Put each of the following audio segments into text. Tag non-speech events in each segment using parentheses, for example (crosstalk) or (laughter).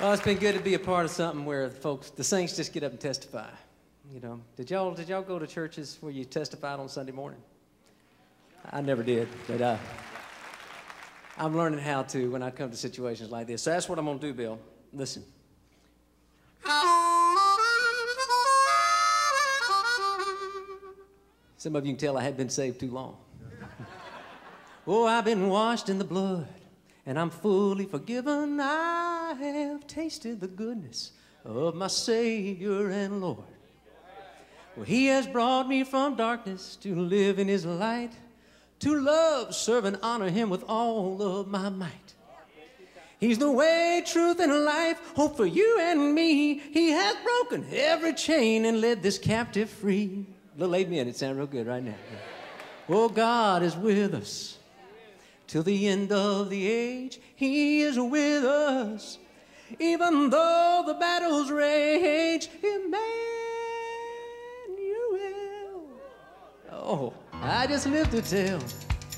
Well, it's been good to be a part of something where the folks, the saints, just get up and testify. You know, did y'all did y'all go to churches where you testified on Sunday morning? I never did, but uh, I'm learning how to when I come to situations like this. So that's what I'm gonna do, Bill. Listen. Some of you can tell I had been saved too long. (laughs) oh, I've been washed in the blood, and I'm fully forgiven. I have tasted the goodness of my Savior and Lord. Well, He has brought me from darkness to live in His light, to love, serve, and honor Him with all of my might. He's the way, truth, and life, hope for you and me. He has broken every chain and led this captive free. Little amen. It sounds real good right now. Oh, God is with us till the end of the age. He is with us, even though the battles rage. Immanuel. Oh, I just live to tell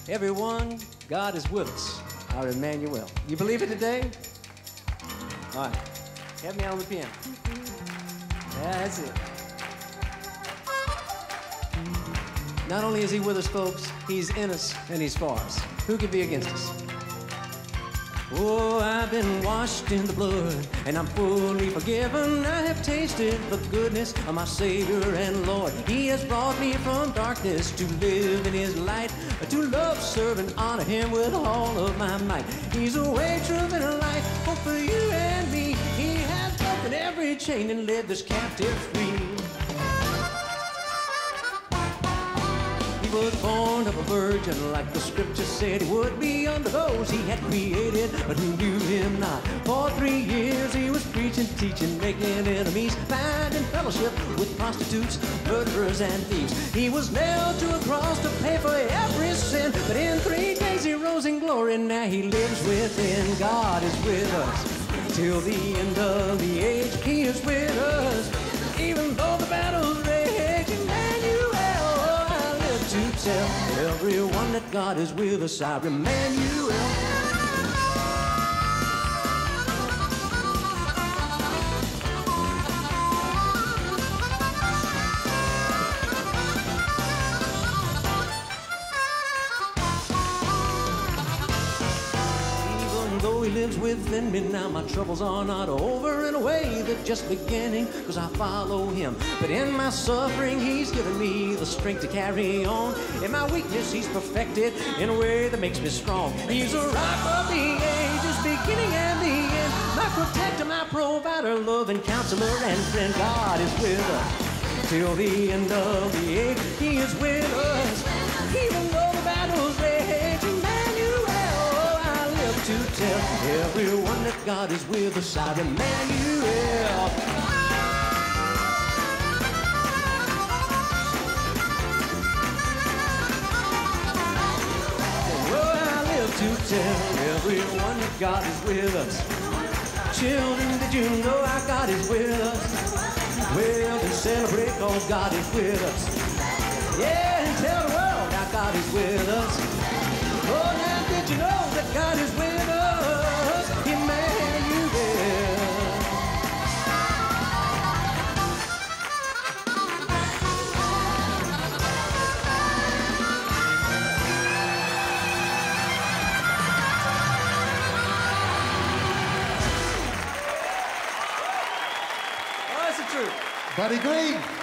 everyone God is with us. Our Immanuel. You believe it today? All right. Help me out on the piano. That's it. Not only is he with us, folks, he's in us and he's for us. Who can be against us? Oh, I've been washed in the blood and I'm fully forgiven. I have tasted the goodness of my Savior and Lord. He has brought me from darkness to live in His light, to love, serve, and honor Him with all of my might. He's a way, truth, and a life, hope for you and me. He has broken every chain and led this captive free. Was born of a virgin, like the scripture said would be under those he had created, but who knew him not. For three years he was preaching, teaching, making enemies, finding fellowship with prostitutes, murderers, and thieves. He was nailed to a cross to pay for every sin, but in three days he rose in glory, now he lives within. God is with us till the end of the age. He is with us, tell everyone that God is with us. Our Immanuel. Even though he lives within me now, my troubles are not over in a way they're just beginning, cause I follow him. But in my suffering, he's given me the strength to carry on. In my weakness, he's perfected in a way that makes me strong. He's a rock of the ages, beginning and the end. My protector, my provider, loving counselor and friend. God is with us till the end of the age. He is with us, tell everyone that God is with us. Immanuel. I live to tell everyone that God is with us. Children, did you know our God is with us? Well, then celebrate cause God is with us. Yeah, and tell the world our God is with us. Truth. Buddy Greene.